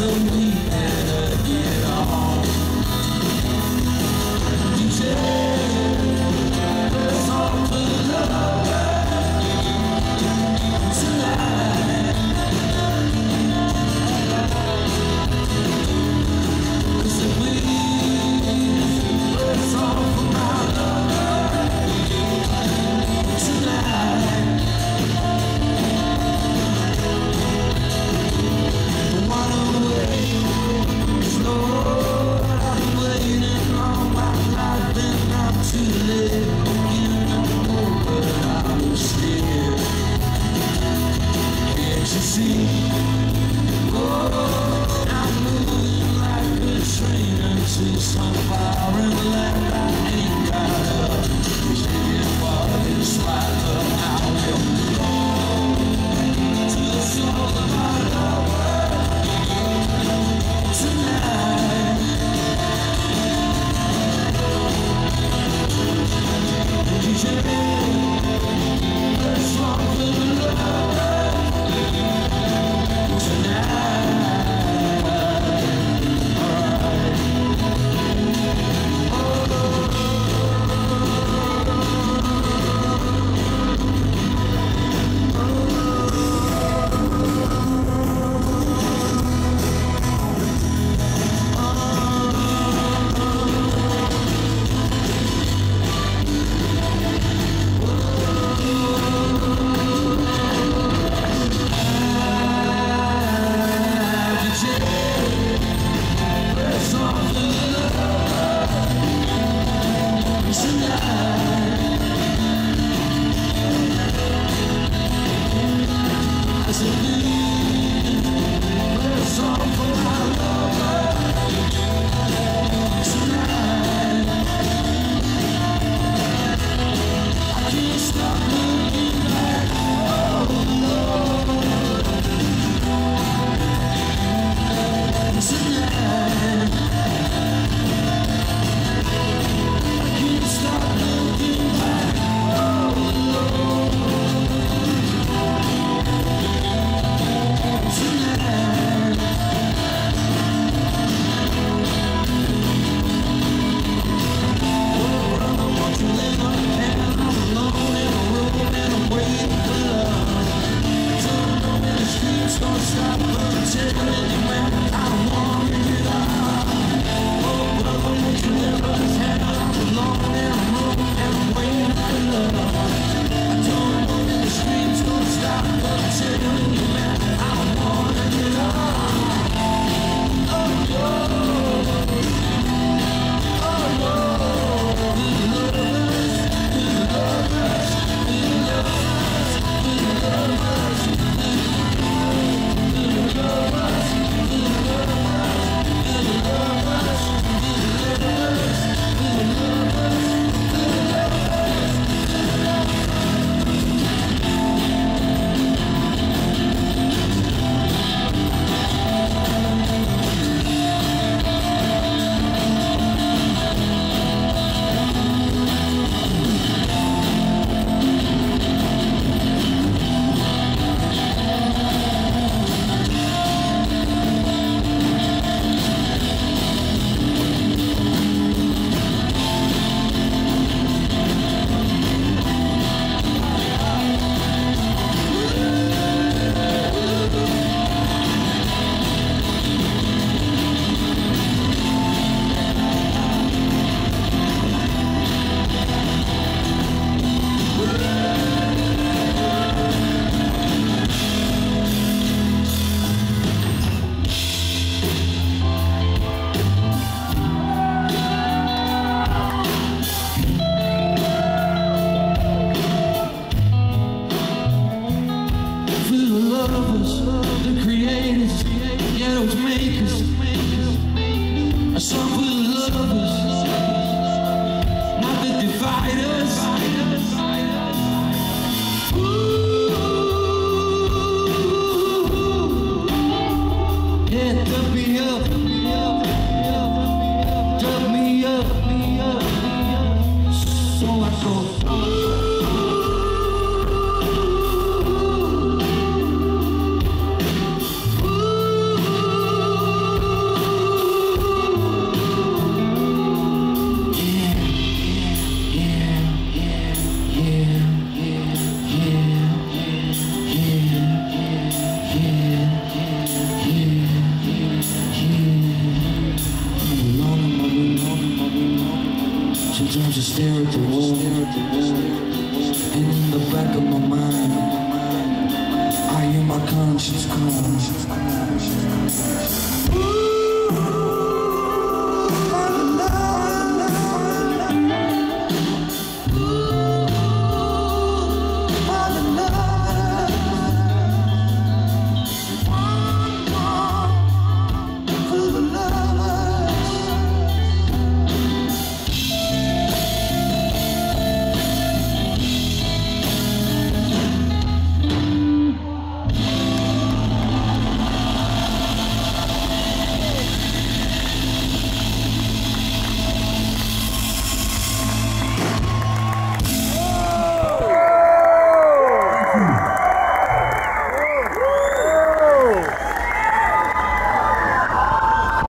is Oh, train into some foreign land. Thank you. to be here.